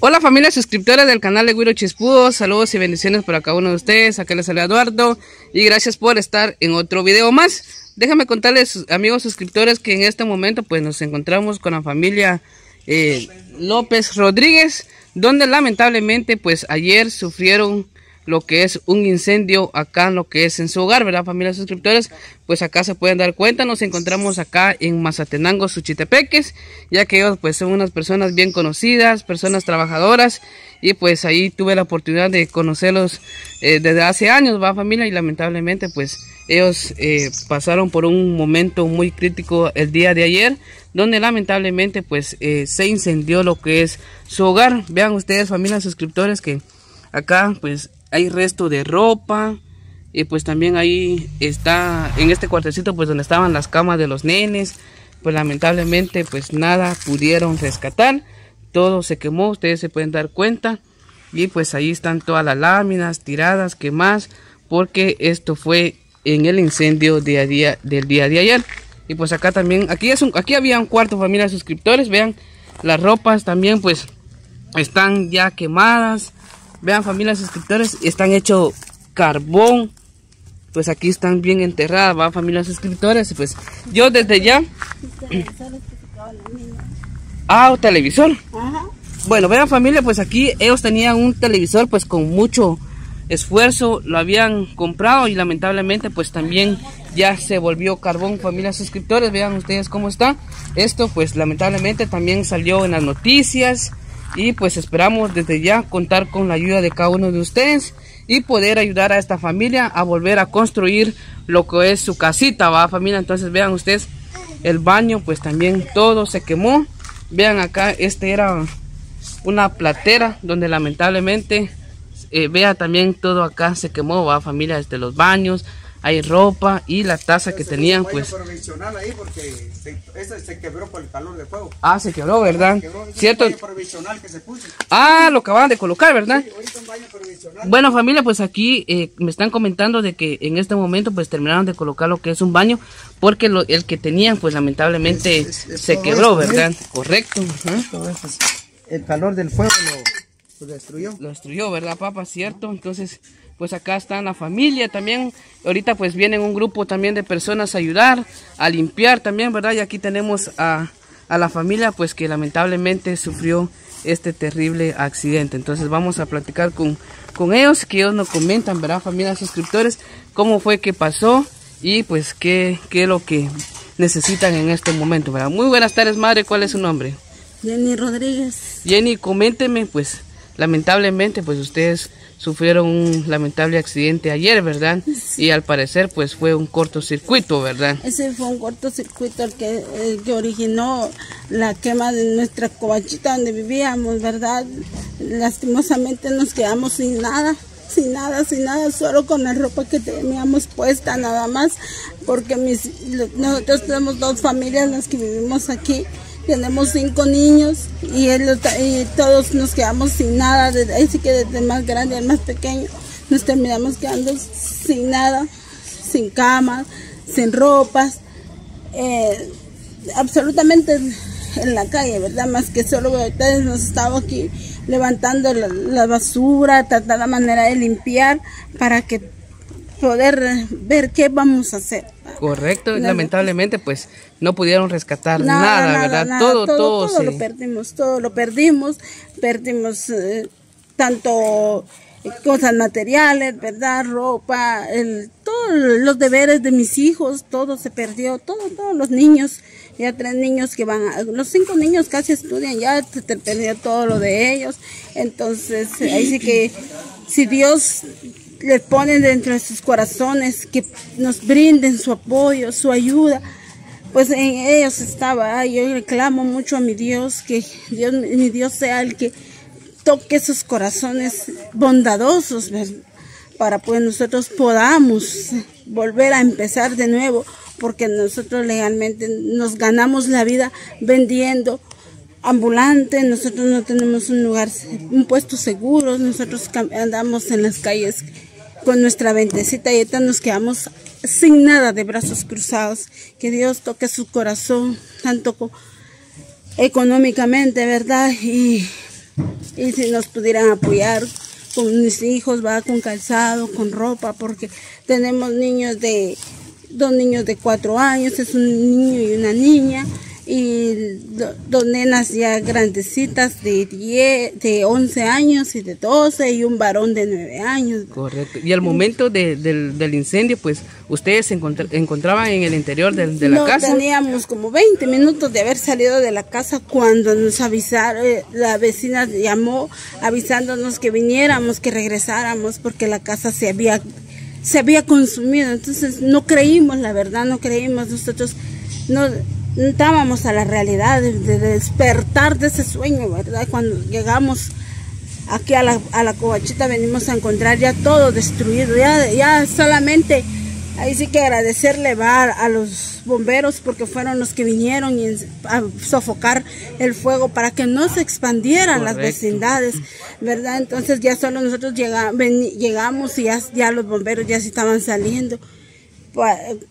Hola familia suscriptora del canal de Guiro Chispudo, saludos y bendiciones para cada uno de ustedes, acá les saluda Eduardo y gracias por estar en otro video más. Déjame contarles amigos suscriptores que en este momento pues nos encontramos con la familia eh, López Rodríguez, donde lamentablemente pues ayer sufrieron lo que es un incendio acá en lo que es en su hogar, ¿verdad familia suscriptores? Pues acá se pueden dar cuenta, nos encontramos acá en Mazatenango, Suchitepeques, ya que ellos pues son unas personas bien conocidas, personas trabajadoras y pues ahí tuve la oportunidad de conocerlos eh, desde hace años, va familia, y lamentablemente pues ellos eh, pasaron por un momento muy crítico el día de ayer, donde lamentablemente pues eh, se incendió lo que es su hogar. Vean ustedes familia suscriptores que acá pues hay resto de ropa y pues también ahí está en este cuartecito pues donde estaban las camas de los nenes pues lamentablemente pues nada pudieron rescatar todo se quemó ustedes se pueden dar cuenta y pues ahí están todas las láminas tiradas quemadas porque esto fue en el incendio día día del día de ayer. Y pues acá también aquí es aquí había un cuarto familia de suscriptores vean las ropas también pues están ya quemadas Vean familias suscriptores, están hechos carbón. Pues aquí están bien enterradas, va familias suscriptores. Pues yo desde ya... Ah, un televisor. Bueno, vean familia, pues aquí ellos tenían un televisor pues con mucho esfuerzo, lo habían comprado y lamentablemente pues también ya se volvió carbón familias suscriptores, vean ustedes cómo está. Esto pues lamentablemente también salió en las noticias, y pues esperamos desde ya contar con la ayuda de cada uno de ustedes y poder ayudar a esta familia a volver a construir lo que es su casita, va familia, entonces vean ustedes el baño pues también todo se quemó, vean acá este era una platera donde lamentablemente eh, vea también todo acá se quemó, va familia desde los baños, hay ropa y la taza que tenían pues ahí porque se, ese se quebró por el calor de fuego ah se quebró verdad se quebró, cierto que se puso. ah lo acaban de colocar verdad sí, ahorita un baño provisional. bueno familia pues aquí eh, me están comentando de que en este momento pues terminaron de colocar lo que es un baño porque lo, el que tenían pues lamentablemente Es- es- es se quebró esto, verdad correcto. Todo el calor del fuego lo, lo destruyó lo destruyó, ¿verdad, papá? Cierto. Entonces, pues acá está la familia también. Ahorita pues vienen un grupo también de personas a ayudar, a limpiar también, ¿verdad? Y aquí tenemos a, a la familia pues que lamentablemente sufrió este terrible accidente. Entonces vamos a platicar con, con ellos, que ellos nos comentan, ¿verdad, familia suscriptores? Cómo fue que pasó y pues qué, qué es lo que necesitan en este momento, ¿verdad? Muy buenas tardes, madre. ¿Cuál es su nombre? Jenny Rodríguez. Jenny, coménteme, pues lamentablemente, pues ustedes sufrieron un lamentable accidente ayer, ¿verdad? Y al parecer, pues fue un cortocircuito, ¿verdad? Ese fue un cortocircuito el que, el que originó la quema de nuestra covachita donde vivíamos, ¿verdad? Lastimosamente nos quedamos sin nada, sin nada, sin nada, solo con la ropa que teníamos puesta nada más, porque mis, nosotros tenemos dos familias las que vivimos aquí. Tenemos cinco niños y, él, y todos nos quedamos sin nada, así que desde el más grande al más pequeño nos terminamos quedando sin nada, sin cama, sin ropas, eh, absolutamente en la calle, ¿verdad? Más que solo ustedes nos estamos aquí levantando la, la basura, tratar la manera de limpiar para que poder ver qué vamos a hacer. Correcto, Nada. lamentablemente, pues no pudieron rescatar Nada, ¿verdad? nada, todo, todo, todo, lo perdimos, todo lo perdimos, perdimos eh, tanto cosas materiales, ¿verdad? Ropa, el, todos los deberes de mis hijos, todo se perdió, todo, todos los niños, ya tres niños que van, a- los cinco niños casi estudian, ya se perdió todo lo de ellos, entonces ahí sí que si Dios les pone dentro de sus corazones que nos brinden su apoyo, su ayuda, pues en ellos estaba. Yo reclamo mucho a mi Dios, que Dios, mi Dios sea el que toque esos corazones bondadosos, ¿verdad? para pues nosotros podamos volver a empezar de nuevo, porque nosotros legalmente nos ganamos la vida vendiendo ambulante, nosotros no tenemos un lugar, un puesto seguro, nosotros andamos en las calles con nuestra ventecita y ahorita nos quedamos sin nada de brazos cruzados. Que Dios toque su corazón, tanto co- económicamente, ¿verdad? Y y si nos pudieran apoyar con mis hijos, va con calzado, con ropa, porque tenemos niños de, dos niños de cuatro años, es un niño y una niña, y dos nenas ya grandecitas de 10, de 11 años y de 12 y un varón de 9 años. Correcto. Y al momento del, del, incendio, pues ustedes se encontraban en el interior de, de la no, casa. Teníamos como 20 minutos de haber salido de la casa cuando nos avisaron, eh, la vecina llamó avisándonos que viniéramos, que regresáramos porque la casa se había se había consumido. Entonces no creímos, la verdad, no creímos nosotros no estábamos a la realidad de, despertar de ese sueño, ¿verdad? Cuando llegamos aquí a la, a la covachita venimos a encontrar ya todo destruido, ya, ya solamente ahí sí que agradecerle va a los bomberos porque fueron los que vinieron a sofocar el fuego para que no se expandieran las vecindades, ¿verdad? Entonces ya solo nosotros llegamos y ya, ya los bomberos ya se estaban saliendo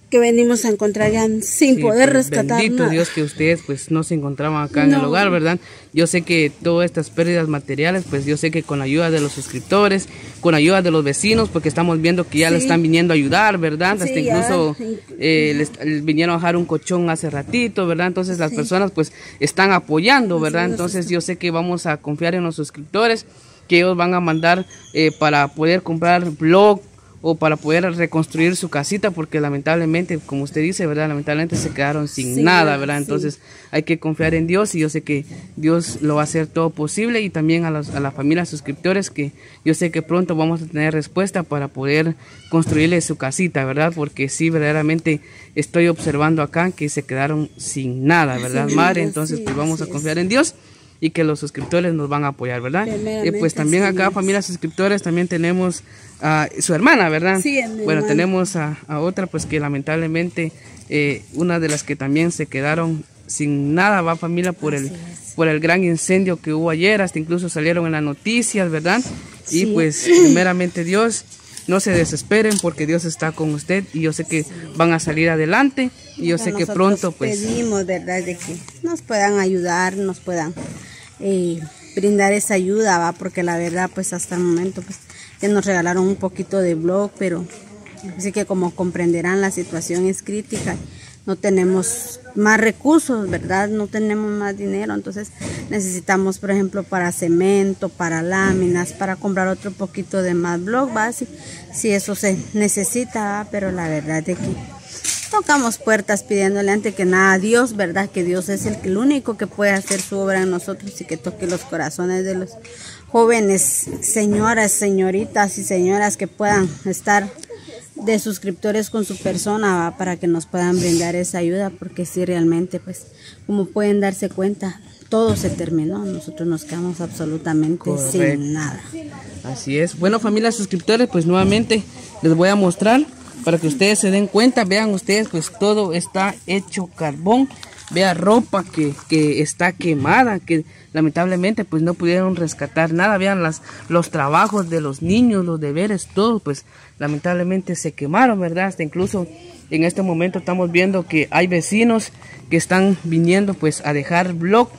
que venimos a encontrar ya sin poder pues, rescatar bendito Dios que ustedes pues no se encontraban acá en el hogar, ¿verdad? Yo sé que todas estas pérdidas materiales, pues yo sé que con la ayuda de los suscriptores, con la ayuda de los vecinos, porque estamos viendo que ya le están viniendo a ayudar, ¿verdad? Hasta incluso eh, les, vinieron a dejar un colchón hace ratito, ¿verdad? Entonces las personas pues están apoyando, ¿verdad? Entonces yo sé que vamos a confiar en los suscriptores que ellos van a mandar eh, para poder comprar blog, o para poder reconstruir su casita porque lamentablemente, como usted dice, ¿verdad? Lamentablemente se quedaron sin nada, ¿verdad? Entonces hay que confiar en Dios y yo sé que Dios lo va a hacer todo posible y también a, los, a la familia suscriptores que yo sé que pronto vamos a tener respuesta para poder construirle su casita, ¿verdad? Porque sí, verdaderamente estoy observando acá que se quedaron sin nada, ¿verdad, Madre? Entonces pues vamos a confiar en Dios y que los suscriptores nos van a apoyar, ¿verdad? Y pues también acá, familias suscriptores, también tenemos a su hermana, ¿verdad? Sí, bueno, tenemos a, otra, pues que lamentablemente eh, una de las que también se quedaron sin nada, va familia, por el, por el gran incendio que hubo ayer, hasta incluso salieron en las noticias, ¿verdad? Y pues primeramente Dios, no se desesperen porque Dios está con usted y yo sé que van a salir adelante y yo sé que pronto pues... Pedimos, ¿verdad? De que nos puedan ayudar, nos puedan eh, brindar esa ayuda, ¿va? Porque la verdad pues hasta el momento pues ya nos regalaron un poquito de blog, pero así que como comprenderán la situación es crítica no tenemos más recursos, ¿verdad? No tenemos más dinero, entonces necesitamos, por ejemplo, para cemento, para láminas, para comprar otro poquito de más blog, base, si eso se necesita, pero la verdad es que tocamos puertas pidiéndole antes que nada a Dios, ¿verdad? Que Dios es el, el único que puede hacer su obra en nosotros y que toque los corazones de los jóvenes, señoras, señoritas y señoras que puedan estar de suscriptores con su persona para que nos puedan brindar esa ayuda porque si realmente pues como pueden darse cuenta todo se terminó. Nosotros nos quedamos absolutamente sin nada. Así es. Bueno familia suscriptores pues nuevamente les voy a mostrar para que ustedes se den cuenta vean ustedes pues todo está hecho carbón vea ropa que, que está quemada que lamentablemente pues no pudieron rescatar nada, vean las, los trabajos de los niños, los deberes, todo pues lamentablemente se quemaron, ¿verdad? Hasta incluso en este momento estamos viendo que hay vecinos que están viniendo pues a dejar blog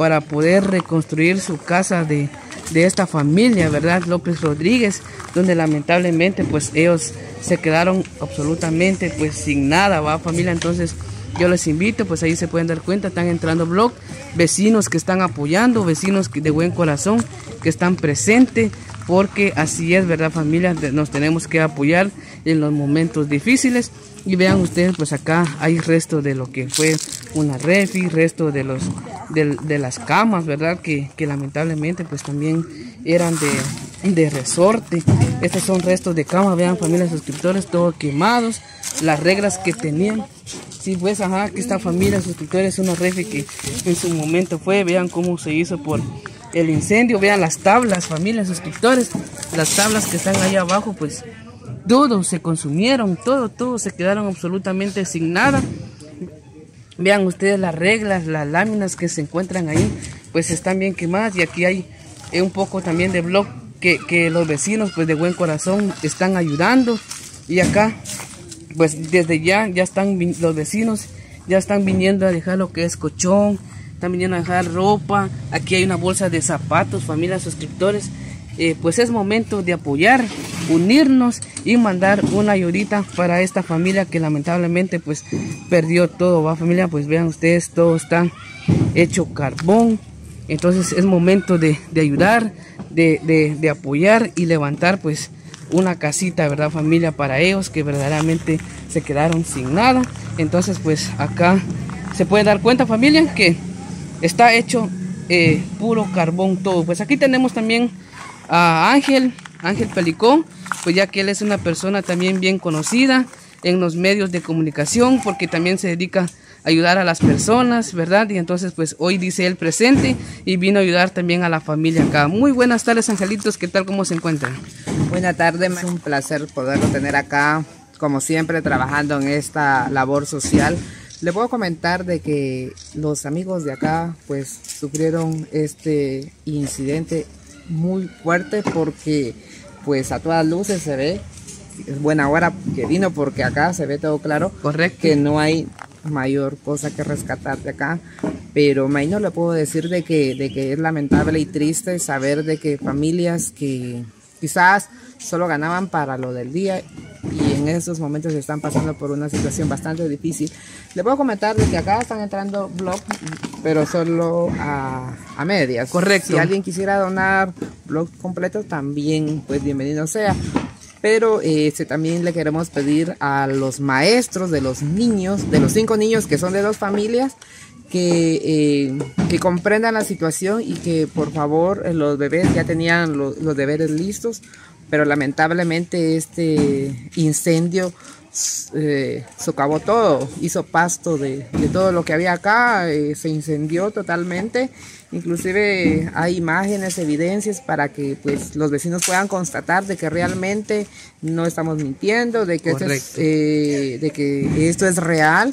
para poder reconstruir su casa de, de esta familia, ¿verdad? López Rodríguez, donde lamentablemente pues ellos se quedaron absolutamente pues sin nada, va familia, entonces yo les invito, pues ahí se pueden dar cuenta, están entrando blog, vecinos que están apoyando, vecinos de buen corazón que están presentes, porque así es, ¿verdad familia? Nos tenemos que apoyar en los momentos difíciles. Y vean ustedes, pues acá hay resto de lo que fue una refi, resto de los de, las camas, ¿verdad? Que, que, lamentablemente pues también eran de, de resorte. Estos son restos de cama, vean familia suscriptores, todos quemados. Las reglas que tenían Sí, pues, ajá, que esta familia, suscriptores, una refe que en su momento fue, vean cómo se hizo por el incendio, vean las tablas, familia, suscriptores, las tablas que están ahí abajo, pues, todo se consumieron, todo, todo, se quedaron absolutamente sin nada. Vean ustedes las reglas, las láminas que se encuentran ahí, pues están bien quemadas y aquí hay eh, un poco también de blog que, que los vecinos, pues de buen corazón, están ayudando. Y acá pues desde ya, ya están los vecinos, ya están viniendo a dejar lo que es cochón, están viniendo a dejar ropa, aquí hay una bolsa de zapatos, familias suscriptores. Eh, pues es momento de apoyar, unirnos y mandar una ayudita para esta familia que lamentablemente pues perdió todo, va familia, pues vean ustedes, todo está hecho carbón, entonces es momento de, ayudar, de, de, apoyar y levantar pues una casita, ¿verdad familia? Para ellos que verdaderamente se quedaron sin nada. Entonces pues acá se puede dar cuenta familia que está hecho eh, puro carbón todo. Pues aquí tenemos también a Ángel, Ángel Pelicón, pues ya que él es una persona también bien conocida en los medios de comunicación porque también se dedica ayudar a las personas, ¿verdad? Y entonces pues hoy dice él presente y vino a ayudar también a la familia acá. Muy buenas tardes angelitos, ¿qué tal? ¿Cómo se encuentran? Buenas tardes, es un placer poderlo tener acá, como siempre trabajando en esta labor social. Le puedo comentar de que los amigos de acá pues sufrieron este incidente muy fuerte porque pues a todas luces se ve es buena hora que vino porque acá se ve todo claro Correcto. que no hay mayor cosa que rescatar de acá. Pero no le puedo decir de que, de que es lamentable y triste saber de que familias que quizás solo ganaban para lo del día y en esos momentos están pasando por una situación bastante difícil. Le puedo comentar de que acá están entrando blogs, pero solo a, a medias. Correcto. Si alguien quisiera donar blogs completos, también pues bienvenido sea pero este, también le queremos pedir a los maestros de los niños, de los cinco niños que son de dos familias, que, eh, que comprendan la situación y que por favor eh, los bebés ya tenían los, los deberes listos, pero lamentablemente este incendio eh, socavó todo, hizo pasto de, todo lo que había acá, eh, se incendió totalmente, inclusive hay imágenes, evidencias para que pues los vecinos puedan constatar de que realmente no estamos mintiendo, de que, esto es, eh, de que esto es real,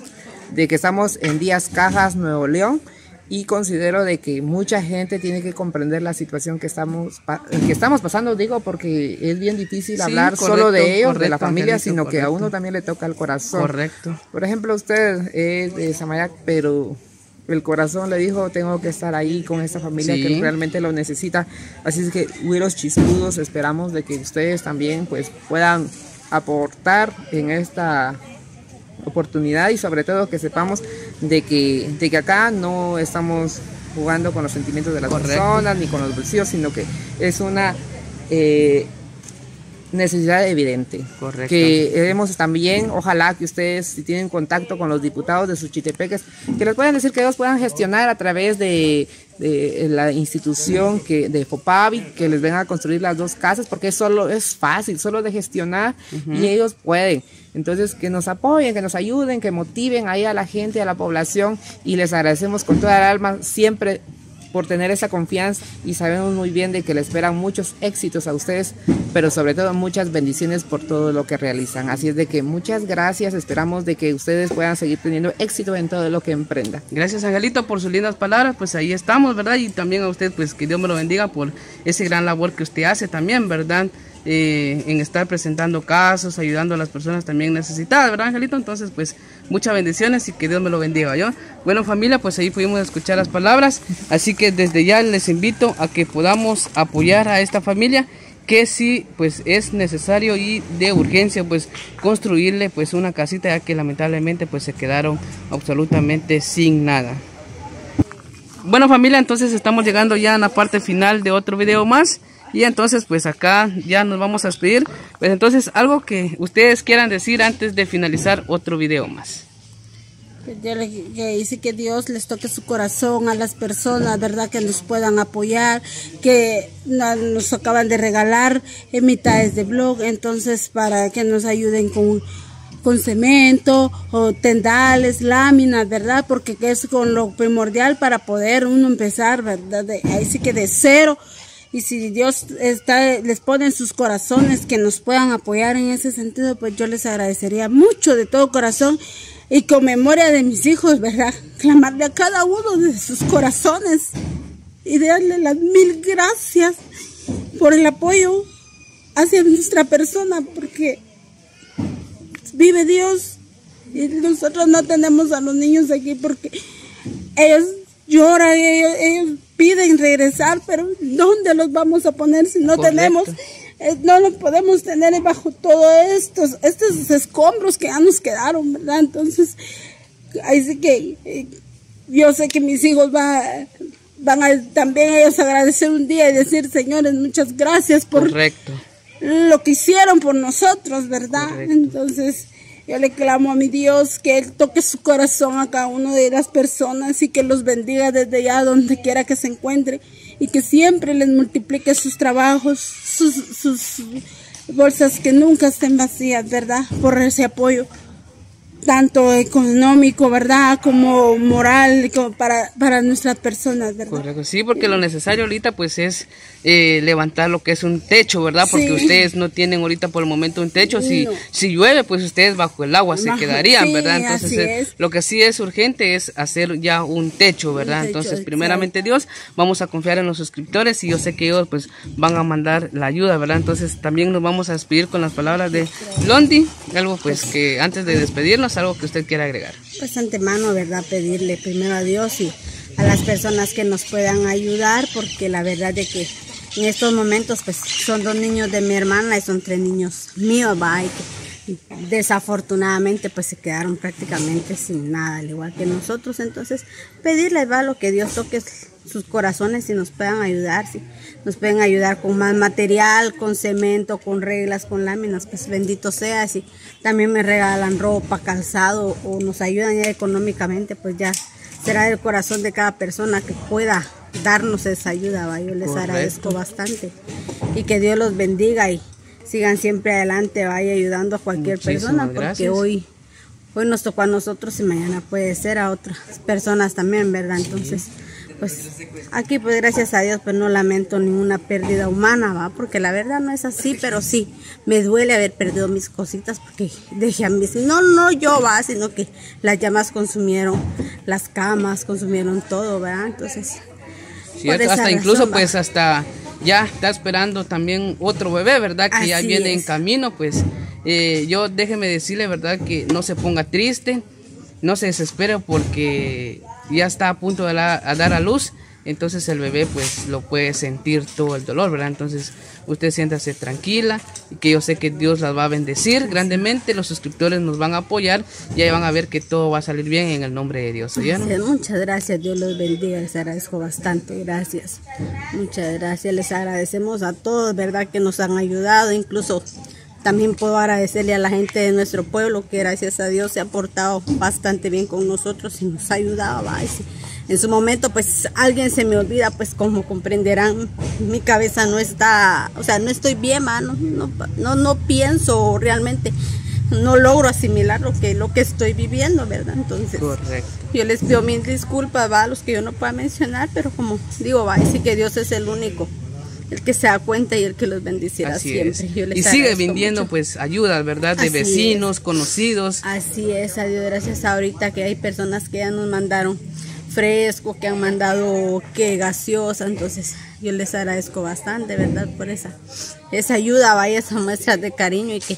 de que estamos en Díaz Cajas, Nuevo León y considero de que mucha gente tiene que comprender la situación que estamos que estamos pasando digo porque es bien difícil hablar solo de ellos de la familia sino que a uno también le toca el corazón. Correcto. Por ejemplo usted es de Samayac pero el corazón le dijo tengo que estar ahí con esta familia que realmente lo necesita así es que huiros chispudos esperamos de que ustedes también pues puedan aportar en esta oportunidad y sobre todo que sepamos de que, de que acá no estamos jugando con los sentimientos de las personas ni con los bolsillos, sino que es una eh, necesidad evidente. Correcto. Que hemos también, ojalá que ustedes, si tienen contacto con los diputados de Suchitepeques, que les puedan decir que ellos puedan gestionar a través de, la institución que de FOPAVI, que les vengan a construir las dos casas, porque solo es fácil, solo de gestionar y ellos pueden. Entonces, que nos apoyen, que nos ayuden, que motiven ahí a la gente, a la población y les agradecemos con toda el alma siempre por tener esa confianza y sabemos muy bien de que le esperan muchos éxitos a ustedes, pero sobre todo muchas bendiciones por todo lo que realizan. Así es de que muchas gracias, esperamos de que ustedes puedan seguir teniendo éxito en todo lo que emprenda. Gracias Angelito por sus lindas palabras, pues ahí estamos, ¿verdad? Y también a usted, pues que Dios me lo bendiga por ese gran labor que usted hace también, ¿verdad? Eh, en estar presentando casos, ayudando a las personas también necesitadas, ¿verdad, Angelito? Entonces, pues, muchas bendiciones y que Dios me lo bendiga, ¿yo? Bueno, familia, pues ahí pudimos escuchar las palabras, así que desde ya les invito a que podamos apoyar a esta familia que sí pues es necesario y de urgencia pues construirle pues una casita ya que lamentablemente pues se quedaron absolutamente sin nada bueno familia entonces estamos llegando ya a la parte final de otro video más y entonces pues acá ya nos vamos a despedir. Pues entonces algo que ustedes quieran decir antes de finalizar otro video más. Que dice que Dios les toque su corazón a las personas, ¿verdad? Que nos puedan apoyar, que nos acaban de regalar en mitades de blog, entonces para que nos ayuden con, con cemento o tendales, láminas, ¿verdad? Porque es con lo primordial para poder uno empezar, ¿verdad? ahí sí que de cero y si Dios está, les pone en sus corazones que nos puedan apoyar en ese sentido, pues yo les agradecería mucho de todo corazón y con memoria de mis hijos, ¿verdad? Clamarle a cada uno de sus corazones y darle las mil gracias por el apoyo hacia nuestra persona, porque vive Dios y nosotros no tenemos a los niños aquí porque ellos lloran, ellos, ellos piden regresar, pero ¿dónde los vamos a poner si no Correcto. tenemos, eh, no los podemos tener bajo todos estos, estos escombros que ya nos quedaron, ¿verdad? Entonces, así que eh, yo sé que mis hijos van, van a también ellos agradecer un día y decir, señores, muchas gracias por Correcto. lo que hicieron por nosotros, ¿verdad? Correcto. Entonces, yo le clamo a mi Dios que Él toque su corazón a cada una de las personas y que los bendiga desde allá donde quiera que se encuentre y que siempre les multiplique sus trabajos, sus, sus bolsas que nunca estén vacías, ¿verdad? Por ese apoyo tanto económico, ¿verdad? Como moral como para, para nuestras personas, ¿verdad? Correcto, sí, porque lo necesario ahorita pues es eh, levantar lo que es un techo, ¿verdad? Porque Sí. ustedes no tienen ahorita por el momento un techo. Si, No. si llueve, pues ustedes bajo el agua se quedarían, sí, ¿verdad? Entonces, eh, es. lo que sí es urgente es hacer ya un techo, ¿verdad? techo, Entonces, primeramente Dios, vamos a confiar en los suscriptores y yo sé que ellos pues van a mandar la ayuda, ¿verdad? Entonces, también nos vamos a despedir con las palabras de Londi, algo pues que antes de despedirnos, algo que usted quiera agregar. Pues antemano, ¿verdad? Pedirle primero a Dios y a las personas que nos puedan ayudar, porque la verdad de que en estos momentos, pues son dos niños de mi hermana y son tres niños míos, va, y que desafortunadamente pues se quedaron prácticamente sin nada, al igual que nosotros. Entonces, pedirles, va, lo que Dios toque sus corazones y nos puedan ayudar, si nos pueden ayudar con más material, con cemento, con reglas, con láminas, pues bendito sea, si también me regalan ropa, calzado o nos ayudan ya económicamente, pues ya será el corazón de cada persona que pueda darnos esa ayuda, ¿va? yo les Correcto. agradezco bastante y que Dios los bendiga y sigan siempre adelante, vaya ayudando a cualquier Muchísimas persona, porque gracias. hoy hoy nos tocó a nosotros y mañana puede ser a otras personas también, ¿verdad? Entonces, pues aquí pues gracias a Dios pues no lamento ninguna pérdida humana, ¿va? Porque la verdad no es así, pero sí, me duele haber perdido mis cositas porque dejé a mis, no, no yo, va, sino que las llamas consumieron las camas, consumieron todo, ¿verdad? Entonces, Sí, hasta incluso va. pues hasta ya está esperando también otro bebé, ¿verdad? Que ya viene en camino, pues eh, yo déjeme decirle, ¿verdad? Que no se ponga triste, no se desespere porque ya está a punto de a dar a luz, entonces el bebé pues lo puede sentir todo el dolor, ¿verdad? Entonces usted siéntase tranquila y que yo sé que Dios las va a bendecir grandemente, los suscriptores nos van a apoyar y ahí van a ver que todo va a salir bien en el nombre de Dios, muchas gracias, Dios los bendiga, les agradezco bastante, gracias. Muchas gracias, les agradecemos a todos, ¿verdad? Que nos han ayudado, incluso también puedo agradecerle a la gente de nuestro pueblo que gracias a Dios se ha portado bastante bien con nosotros y nos ha ayudado. en su momento pues alguien se me olvida, pues como comprenderán, mi cabeza no está, o sea, no estoy bien, ¿va? no, no, no, pienso realmente, no logro asimilar lo que, lo que estoy viviendo, ¿verdad? Entonces... Correcto. Yo les pido mil disculpas, va, a los que yo no pueda mencionar, pero como digo, va, decir que Dios es el único, el que se da cuenta y el que los bendecirá Así siempre. es. Yo les Y sigue vendiendo mucho. pues ayudas, ¿verdad? De Así vecinos, conocidos. Así es, a Dios gracias ahorita que hay personas que ya nos mandaron fresco, que han mandado que gaseosa, entonces yo les agradezco bastante, ¿verdad? Por esa, esa ayuda, vaya, esa muestra de cariño y que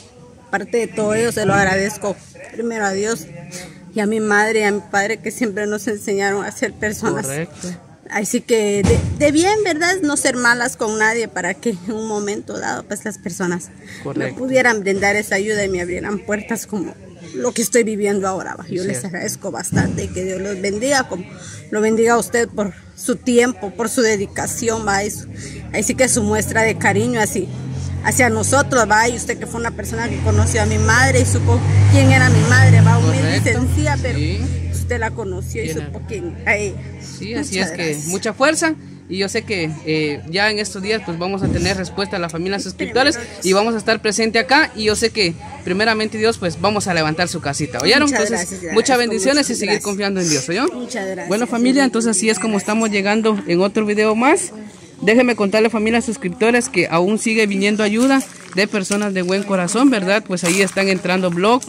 parte de todo ello se lo agradezco primero a Dios y a mi madre y a mi padre que siempre nos enseñaron a ser personas Correcto. Así que de, de bien, ¿verdad? No ser malas con nadie para que en un momento dado, pues las personas Correcto. me pudieran brindar esa ayuda y me abrieran puertas como lo que estoy viviendo ahora. va. Yo les agradezco bastante y que Dios los bendiga, como lo bendiga a usted por su tiempo, por su dedicación, va. su- Así que su muestra de cariño así hacia nosotros, va. Y usted que fue una persona que conoció a mi madre y supo quién era mi madre, va. Humilde y sencilla, pero Sí. Usted la conoció y Tiene- supo quién era ella. Sí, así Muchas es que gracias. mucha fuerza. Y yo sé que eh, ya en estos días pues vamos a tener respuesta a la familia suscriptores y vamos a estar presente acá y yo sé que primeramente Dios pues vamos a levantar su casita, ¿oyeron? Muchas Entonces gracias, gracias, muchas bendiciones muchas y seguir confiando en Dios, ¿oyó? Muchas gracias. Bueno familia, entonces así es como estamos llegando en otro video más. Déjenme contarle familia suscriptores que aún sigue viniendo ayuda de personas de buen corazón, ¿verdad? Pues ahí están entrando blog,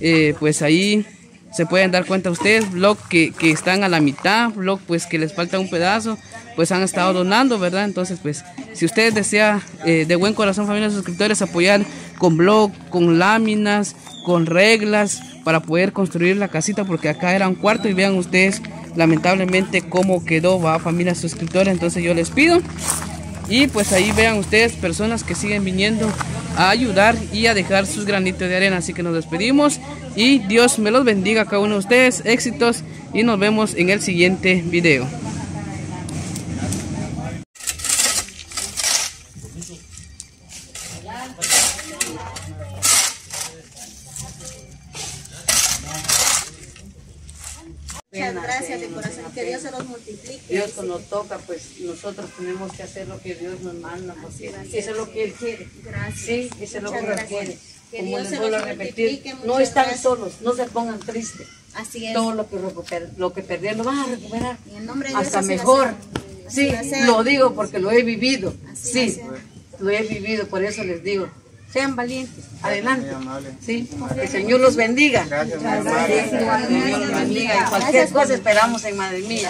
eh, pues ahí se pueden dar cuenta ustedes, blog que, que están a la mitad, blog pues que les falta un pedazo, pues han estado donando, ¿verdad? Entonces pues si ustedes desean eh, de buen corazón familia suscriptores apoyar con blog, con láminas, con reglas para poder construir la casita porque acá era un cuarto y vean ustedes lamentablemente cómo quedó, va familia suscriptora, entonces yo les pido y pues ahí vean ustedes personas que siguen viniendo a ayudar y a dejar sus granitos de arena. Así que nos despedimos y Dios me los bendiga a cada uno de ustedes. Éxitos y nos vemos en el siguiente video. Muchas gracias de corazón, que Dios se los multiplique. Dios cuando toca, pues nosotros tenemos que hacer lo que Dios nos manda, porque eso es lo que Él quiere. Gracias. Sí, eso es lo que Él quiere. Que Como Dios les vuelvo a repetir, no están gracias. solos, no se pongan tristes. Así es. Todo lo que, recuper- lo que perdieron lo van a recuperar. En el nombre de Dios Hasta mejor. Sí, lo digo porque lo he vivido. Así Sí, lo he vivido, por eso les digo. Sean valientes, adelante. Sí, que el Señor los bendiga. Que el Señor los bendiga y cualquier cosa esperamos en Madre Mía.